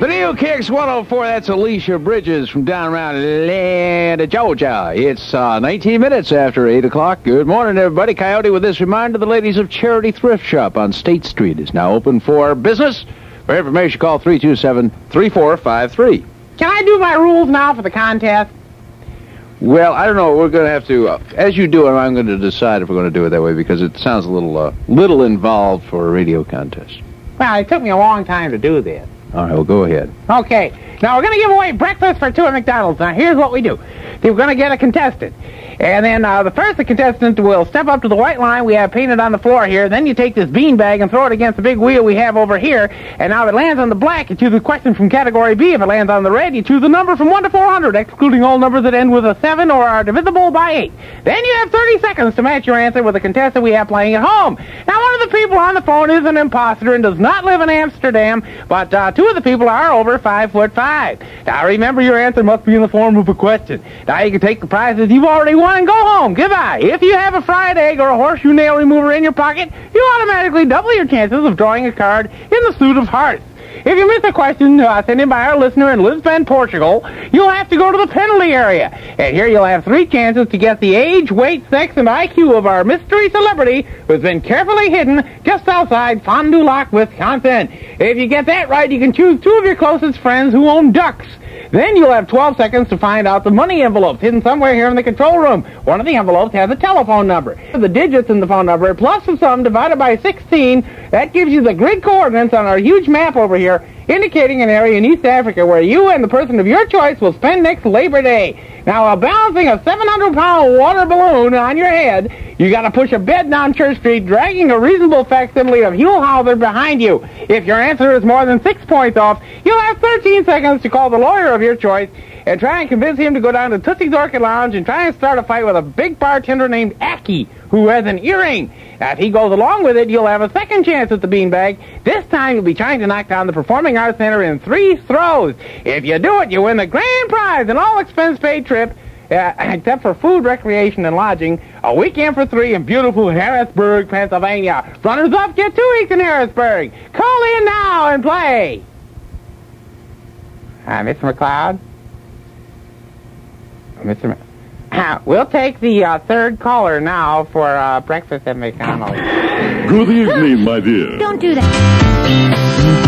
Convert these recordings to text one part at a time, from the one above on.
The new Kicks 104, that's Alicia Bridges from down around Atlanta, Georgia. It's uh, 19 minutes after 8 o'clock. Good morning, everybody. Coyote with this reminder the ladies of Charity Thrift Shop on State Street is now open for business. For information, call 327 3453. Can I do my rules now for the contest? Well, I don't know. We're going to have to, uh, as you do it, I'm going to decide if we're going to do it that way because it sounds a little, uh, little involved for a radio contest. Well, it took me a long time to do this. All right, well, go ahead. Okay, now we're going to give away breakfast for two at McDonald's. Now, here's what we do. We're going to get a contestant. And then uh, the first contestant will step up to the white line we have painted on the floor here. Then you take this bean bag and throw it against the big wheel we have over here. And now if it lands on the black, you choose a question from category B. If it lands on the red, you choose a number from 1 to 400, excluding all numbers that end with a 7 or are divisible by 8. Then you have 30 seconds to match your answer with the contestant we have playing at home. Now, one of the people on the phone is an imposter and does not live in Amsterdam, but uh, two of the people are over 5 foot 5. Now, remember your answer must be in the form of a question. Now, you can take the prizes you've already won and go home. Goodbye. If you have a fried egg or a horseshoe nail remover in your pocket, you automatically double your chances of drawing a card in the suit of hearts. If you miss a question uh, sent in by our listener in Lisbon, Portugal, you'll have to go to the penalty area. And here you'll have three chances to guess the age, weight, sex, and IQ of our mystery celebrity who's been carefully hidden just outside Fond du Lac, Wisconsin. If you get that right, you can choose two of your closest friends who own ducks. Then you'll have 12 seconds to find out the money envelopes hidden somewhere here in the control room. One of the envelopes has a telephone number. The digits in the phone number plus the sum divided by 16, that gives you the grid coordinates on our huge map over here, indicating an area in East Africa where you and the person of your choice will spend next Labor Day. Now, while balancing a 700-pound water balloon on your head, you got to push a bed down Church Street, dragging a reasonable facsimile of Hugh Howler behind you. If your answer is more than six points off, you'll have 13 seconds to call the lawyer of your choice and try and convince him to go down to Tootsie's Orchid Lounge and try and start a fight with a big bartender named Aki, who has an earring. Now, if he goes along with it, you'll have a second chance at the beanbag. This time, you'll be trying to knock down the Performing Arts Center in three throws. If you do it, you win the grand prize, an all-expense-paid trip, uh, except for food, recreation, and lodging, a weekend for three in beautiful Harrisburg, Pennsylvania. Runners-up get two weeks in Harrisburg. Call in now and play. Hi, Mr. McCloud? Mr. we'll take the uh, third caller now for uh, breakfast at McDonald's. Good evening, my dear. Don't do that.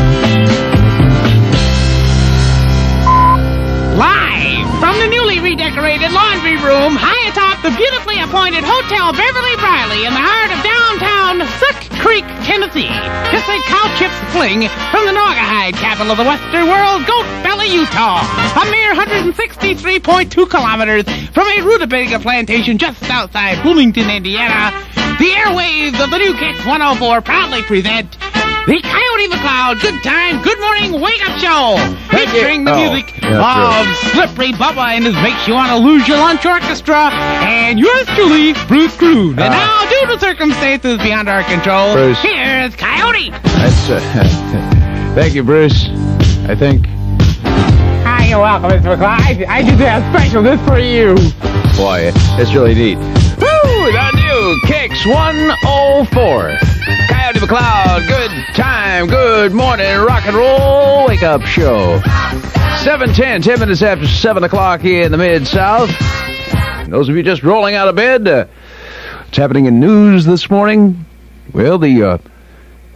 Redecorated laundry room high atop the beautifully appointed Hotel Beverly Briley in the heart of downtown Suck Creek, Tennessee. Just a cow chip fling from the Naugahyde, capital of the western world, Goat Valley, Utah. A mere 163.2 kilometers from a rutabaga plantation just outside Bloomington, Indiana. The airwaves of the new Kicks 104 proudly present the Coyote McCloud Good Time Good Morning Wake Up Show, featuring the Oh, music yeah, of Slippery Bubba and his Makes You Want to Lose Your Lunch Orchestra, and yours truly, Bruce Groove. And Uh. now, due to circumstances beyond our control, Bruce. here's Coyote. That's, uh, thank you, Bruce. I think, Hi, you're welcome, Mr. McCloud. I, I did that special just for you. boy, it's really neat. Woo! The new Kicks 104. Coyote McCloud, good time, good morning, rock and roll wake up show. 710, 10 minutes after 7 o'clock here in the Mid South. Those of you just rolling out of bed, uh, what's happening in news this morning? Well, the uh,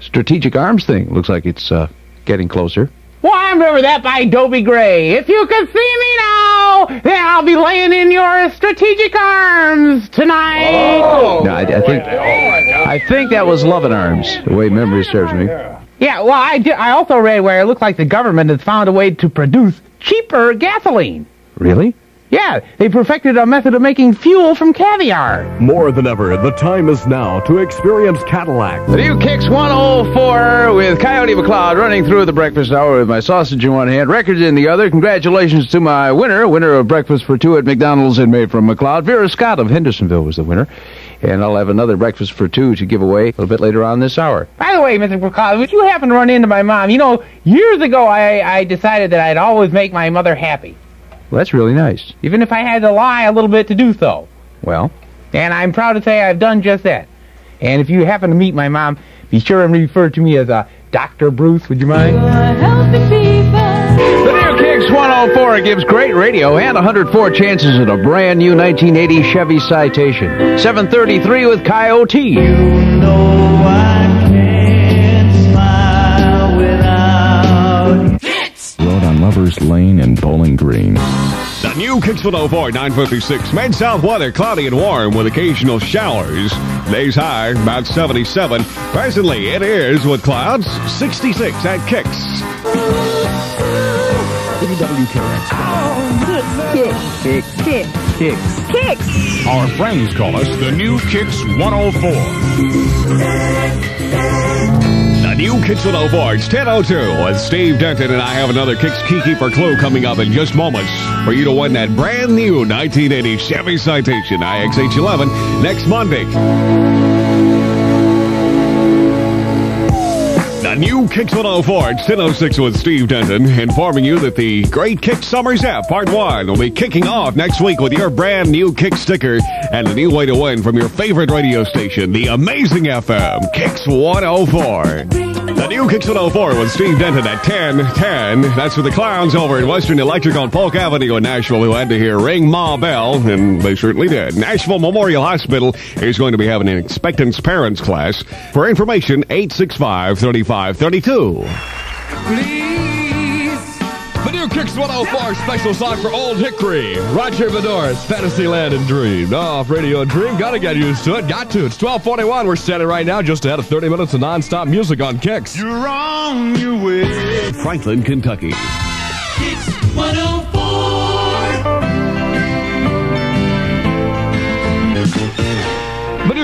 strategic arms thing looks like it's uh, getting closer. Well, I remember that by Dobie Gray. If you could see me now, then I'll be laying in your strategic arms tonight. Oh. No, I, I think I think that was Loving Arms, the way memory serves me. Yeah, well, I, did, I also read where it looked like the government has found a way to produce cheaper gasoline. Really? Yeah, they perfected a method of making fuel from caviar. More than ever, the time is now to experience Cadillac. The new Kicks 104 with Coyote McCloud running through the breakfast hour with my sausage in one hand, records in the other. Congratulations to my winner, winner of breakfast for two at McDonald's and made from McCloud. Vera Scott of Hendersonville was the winner. And I'll have another breakfast for two to give away a little bit later on this hour. By the way, Mr. McCloud, would you happen to run into my mom? You know, years ago I, I decided that I'd always make my mother happy, Well, that's really nice. even if I had to lie a little bit to do so. Well, And I'm proud to say I've done just that. And if you happen to meet my mom, be sure and refer to me as uh, Dr. Bruce, would you mind? The new Kicks 104 gives great radio and 104 chances at a brand new 1980 Chevy Citation. 733 with Coyote. Road on Lovers Lane and Bowling Green. The new Kicks 104, 956. Mid-south weather, cloudy and warm with occasional showers. Days high, about 77. Presently, it is with clouds, 66 at Kicks. WKRX. Oh, Kicks. Kicks. Kicks. Kicks. Kicks. Our friends call us the new Kicks 104. The new 104, it's 10.02 with Steve Denton, and I have another Kicks Keykeeper clue coming up in just moments for you to win that brand new 1980 Chevy Citation IXH11 next Monday. The new Kicks 104, it's 10.06 with Steve Denton, informing you that the Great Kicks Summer's F Part 1 will be kicking off next week with your brand new Kick sticker and a new way to win from your favorite radio station, the Amazing FM, Kicks 104. The new Kicks 104 with Steve Denton at 10, 10. That's for the clowns over at Western Electric on Polk Avenue in Nashville who had to hear Ring Ma Bell, and they certainly did. Nashville Memorial Hospital is going to be having an expectance parents class. For information, 865 3532. The new Kicks 104 special song for Old Hickory. Roger Bedoris, Fantasyland and Dream. Off Radio and Dream. Gotta get used to it. Got to. It's 1241. We're standing right now just ahead of 30 minutes of nonstop music on Kicks. You're wrong, you way. Franklin, Kentucky. Kicks 104.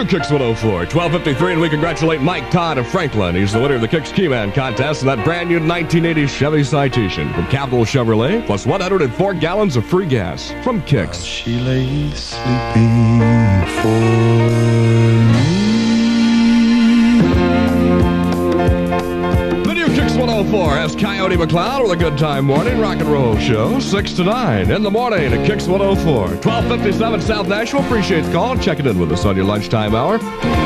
Kicks 104, 1253, and we congratulate Mike Todd of Franklin. He's the winner of the Kicks Keyman contest and that brand new 1980 Chevy Citation from Capital Chevrolet, plus 104 gallons of free gas from Kicks. She lay sleeping for The Coyote McCloud with a good time morning rock and roll show, 6 to 9 in the morning at Kicks 104. 1257 South Nashville. Appreciate the call. Checking in with us on your lunchtime hour.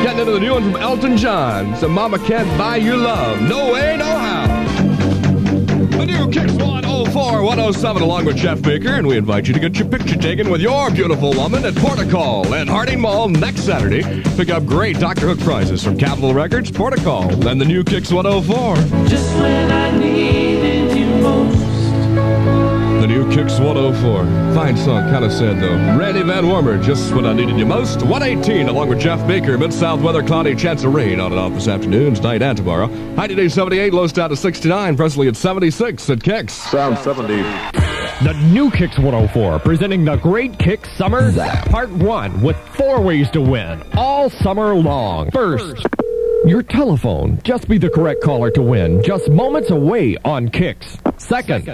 Getting into the new one from Elton John. So Mama Can't Buy You Love. No way, no how. The new Kicks 104, 107 along with Jeff Baker, and we invite you to get your picture taken with your beautiful woman at Porticall at Harding Mall next Saturday. Pick up great Dr. Hook prizes from Capitol Records, Porticall, and the new Kicks 104. Just when I needed you most. The new Kicks 104. Fine song, kind of sad though. Randy Van Warmer, just when I needed you most. 118 along with Jeff Baker. Mid South weather, cloudy, chance of rain on and off this afternoon, tonight and tomorrow. High today 78, lows down to 69. Presley at 76 at Kicks. Sound 70. The new Kicks 104, presenting the Great Kicks Summer Part 1 with four ways to win all summer long. First, your telephone. Just be the correct caller to win. Just moments away on Kicks. Second,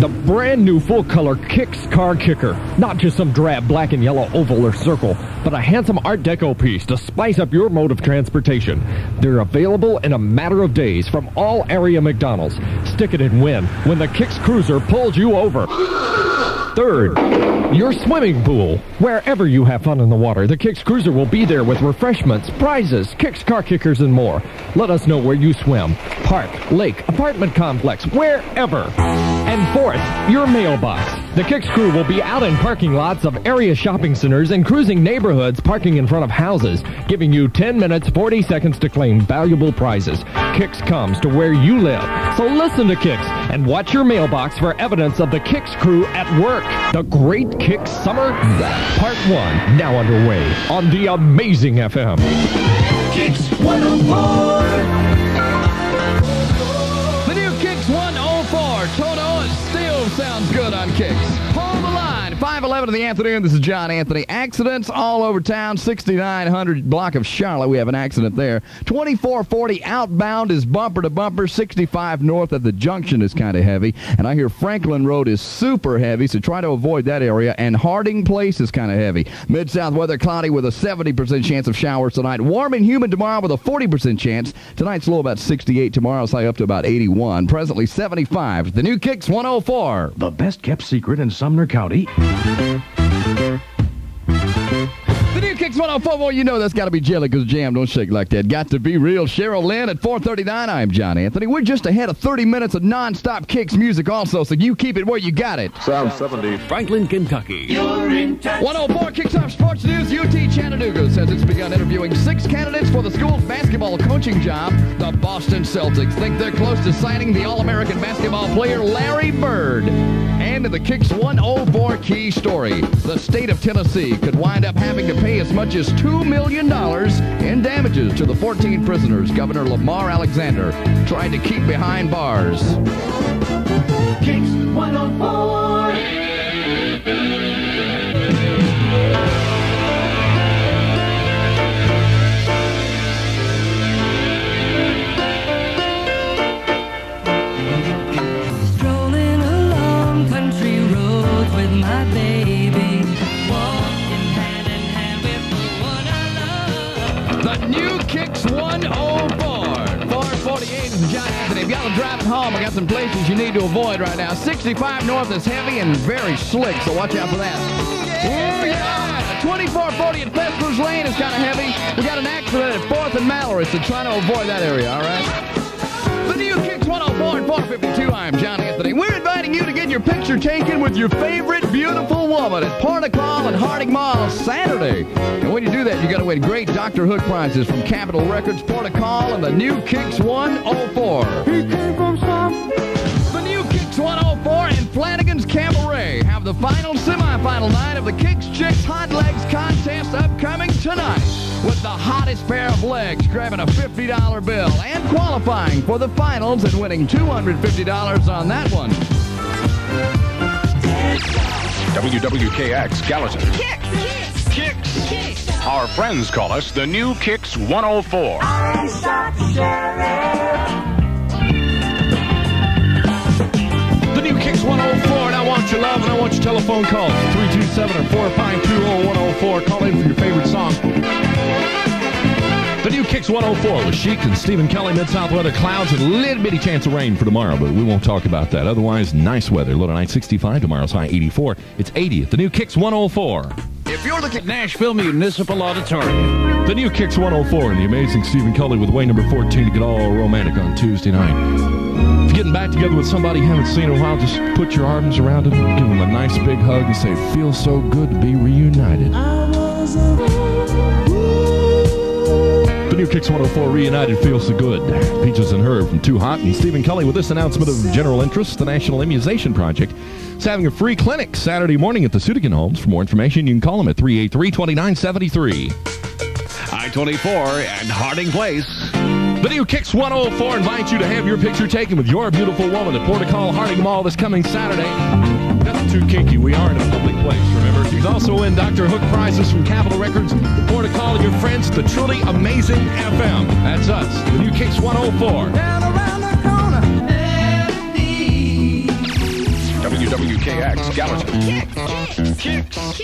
the brand new full color Kicks car kicker. Not just some drab black and yellow oval or circle, but a handsome Art Deco piece to spice up your mode of transportation. They're available in a matter of days from all area McDonald's. Stick it and win when the Kicks Cruiser pulls you over. Third, your swimming pool. Wherever you have fun in the water, the Kicks Cruiser will be there with refreshments, prizes, Kicks car kickers, and more. Let us know where you swim. Park, lake, apartment complex, wherever. And fourth, your mailbox. The Kicks crew will be out in parking lots of area shopping centers and cruising neighborhoods parking in front of houses, giving you 10 minutes, 40 seconds to claim valuable prizes. Kicks comes to where you live. So listen to Kicks and watch your mailbox for evidence of the Kicks crew at work. The Great Kicks Summer Part 1 now underway on the Amazing FM. Kicks 104. The new Kicks 104. Toto, still sounds good on Kicks. Pull the line. 511 of the afternoon. This is Jon Anthony. Accidents all over town. 6900 block of Charlotte. We have an accident there. 2440 outbound is bumper to bumper. 65 north at the junction is kind of heavy. And I hear Franklin Road is super heavy, so try to avoid that area. And Harding Place is kind of heavy. Mid South weather cloudy with a 70% chance of showers tonight. Warm and humid tomorrow with a 40% chance. Tonight's low about 68. Tomorrow's high up to about 81. Presently 75. The new Kicks 104. The best kept secret in Sumner County. The new Kicks Kicks 104, you know that's got to be jelly because jam don't shake like that. Got to be real. Cheryl Lynn at 439. I'm Jon Anthony. We're just ahead of 30 minutes of non-stop Kicks music also, so you keep it where you got it. Sound 70. Franklin, Kentucky. You're in touch. 104 kicks off sports news. UT Chattanooga says it's begun interviewing six candidates for the school's basketball coaching job. The Boston Celtics think they're close to signing the All-American basketball player Larry Bird. And in the Kicks 104 key story, the state of Tennessee could wind up having to pay as much as $2 million in damages to the 14 prisoners Governor Lamar Alexander tried to keep behind bars. Kicks 104. If driving home, I got some places you need to avoid right now. 65 North is heavy and very slick, so watch out for that. Ooh, yeah! 2440 at Festivals Lane is kind of heavy. We got an accident at 4th and Mallory, so try to avoid that area, all right? The new Kicks 104 and 452. I'm Jon Anthony. We're inviting you to get your picture taken with your favorite beautiful woman at Portical and Harding Mall Saturday. And when you do that, you got to win great Dr. Hook prizes from Capitol Records, Portical, and the new Kicks 104. He came from some. The new Kicks 104 and Flanagan's Cabaret have the final semifinal night of the Kicks Chicks Hot Legs contest upcoming tonight. With the hottest pair of legs grabbing a $50 bill and qualifying for the finals and winning $250 on that one. WWKX Gallatin. Kicks. Kicks. Kicks. Kicks. Our friends call us the new Kicks 104. The new Kicks 104, and I want your love and I want your telephone calls. 327 or 452 104. Call in for your favorite song. The new Kicks 104 with Sheik and Steven Kelly, Mid South weather, clouds, and a little bitty chance of rain for tomorrow, but we won't talk about that. Otherwise, nice weather. Low tonight 65, tomorrow's high 84. It's 80 at the new Kicks 104. If you're looking at Nashville Municipal Auditorium, The new Kicks 104 and the amazing Steven Kelly with way number 14 to get all romantic on Tuesday night. If you're getting back together with somebody you haven't seen in a while, just put your arms around them, give them a nice big hug, and say, feels so good to be reunited. New Kicks 104 reunited feels so good. Peaches and Herb from Too Hot and Steven Kelly with this announcement of general interest. The National Immunization Project is having a free clinic Saturday morning at the Sudekum Homes. For more information, you can call them at 383 2973. I 24 and Harding Place. The new Kicks 104 invites you to have your picture taken with your beautiful woman at Portical Harding Mall this coming Saturday. Nothing too kinky. We are in a public place, remember? You can also win Dr. Hook prizes from Capitol Records, the Portical, and your friends the truly amazing FM. That's us, the new Kicks 104. Down around the corner. WWKX Gallatin. Kicks.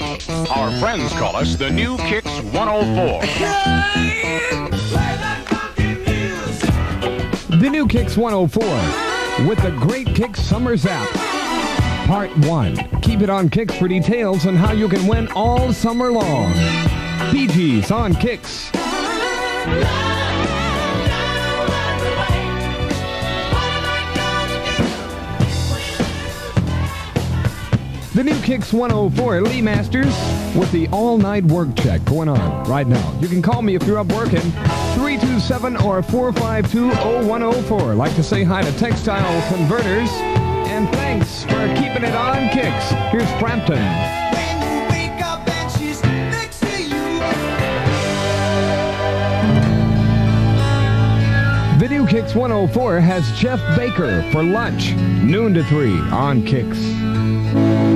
Our friends call us the new Kicks 104. The new Kicks 104 with the Great Kicks Summer Zap. Part 1. Keep it on Kicks for details on how you can win all summer long. PG's on Kicks. The new Kicks 104 Lee Masters with the all-night work check going on right now. You can call me if you're up working. 327 or 452-0104. Like to say hi to Textile Converters. And thanks for keeping it on Kicks. Here's Frampton. Video Kicks 104 has Jeff Baker for lunch, noon to 3 on Kicks.